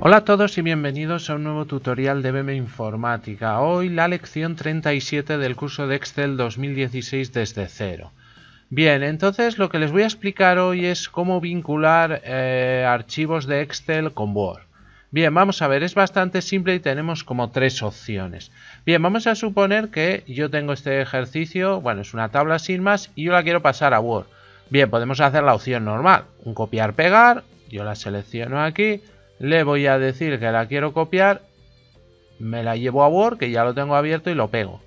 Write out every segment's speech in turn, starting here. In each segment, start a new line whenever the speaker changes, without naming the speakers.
Hola a todos y bienvenidos a un nuevo tutorial de BM Informática. Hoy la lección 37 del curso de Excel 2016 desde cero. Bien, entonces lo que les voy a explicar hoy es cómo vincular eh, archivos de Excel con Word. Bien, vamos a ver, es bastante simple y tenemos como tres opciones. Bien, vamos a suponer que yo tengo este ejercicio, bueno, es una tabla sin más y yo la quiero pasar a Word. Bien, podemos hacer la opción normal, un copiar-pegar, yo la selecciono aquí, le voy a decir que la quiero copiar, me la llevo a Word, que ya lo tengo abierto y lo pego.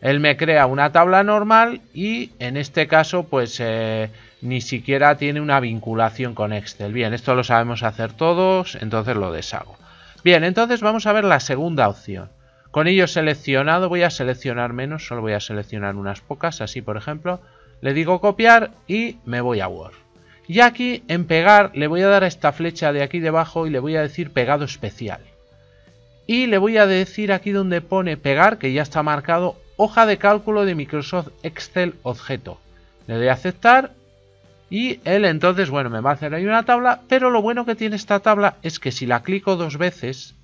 Él me crea una tabla normal y en este caso pues eh, ni siquiera tiene una vinculación con Excel. Bien, esto lo sabemos hacer todos, entonces lo deshago. Bien, entonces vamos a ver la segunda opción. Con ello seleccionado voy a seleccionar menos, solo voy a seleccionar unas pocas, así por ejemplo. Le digo copiar y me voy a Word. Y aquí en pegar le voy a dar a esta flecha de aquí debajo y le voy a decir pegado especial. Y le voy a decir aquí donde pone pegar, que ya está marcado, hoja de cálculo de Microsoft Excel objeto. Le doy a aceptar y él entonces, bueno, me va a hacer ahí una tabla, pero lo bueno que tiene esta tabla es que si la clico dos veces,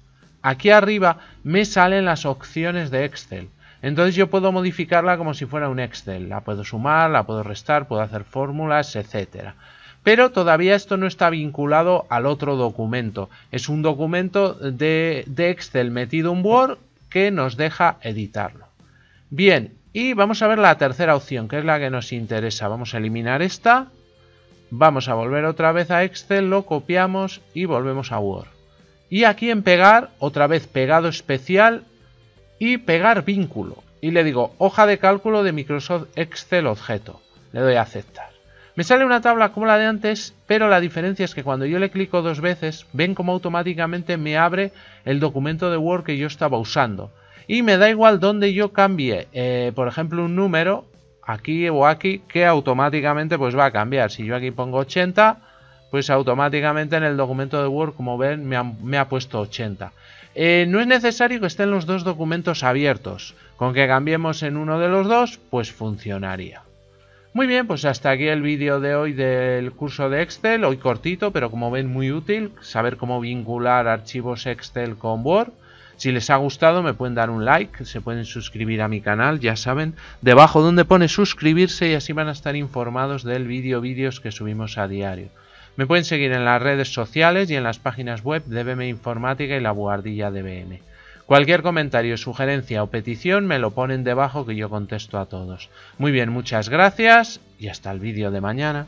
aquí arriba me salen las opciones de Excel. Entonces yo puedo modificarla como si fuera un Excel. La puedo sumar, la puedo restar, puedo hacer fórmulas, etcétera. Pero todavía esto no está vinculado al otro documento. Es un documento de, Excel metido en Word que nos deja editarlo. Bien, y vamos a ver la tercera opción, que es la que nos interesa. Vamos a eliminar esta. Vamos a volver otra vez a Excel, lo copiamos y volvemos a Word. Y aquí en pegar, otra vez pegado especial y pegar vínculo. Y le digo hoja de cálculo de Microsoft Excel objeto. Le doy a aceptar. Me sale una tabla como la de antes, pero la diferencia es que cuando yo le clico dos veces, ven como automáticamente me abre el documento de Word que yo estaba usando. Y me da igual donde yo cambie, eh, por ejemplo, un número, aquí o aquí, que automáticamente pues va a cambiar. Si yo aquí pongo 80, pues automáticamente en el documento de Word, como ven, me ha, puesto 80. Eh, no es necesario que estén los dos documentos abiertos. Con que cambiemos en uno de los dos, pues funcionaría. Muy bien, pues hasta aquí el vídeo de hoy del curso de Excel, hoy cortito, pero como ven muy útil, saber cómo vincular archivos Excel con Word. Si les ha gustado me pueden dar un like, se pueden suscribir a mi canal, ya saben, debajo donde pone suscribirse y así van a estar informados del vídeo vídeos que subimos a diario. Me pueden seguir en las redes sociales y en las páginas web de BM Informática y la Buhardilla de BM. Cualquier comentario, sugerencia o petición me lo ponen debajo que yo contesto a todos. Muy bien, muchas gracias y hasta el vídeo de mañana.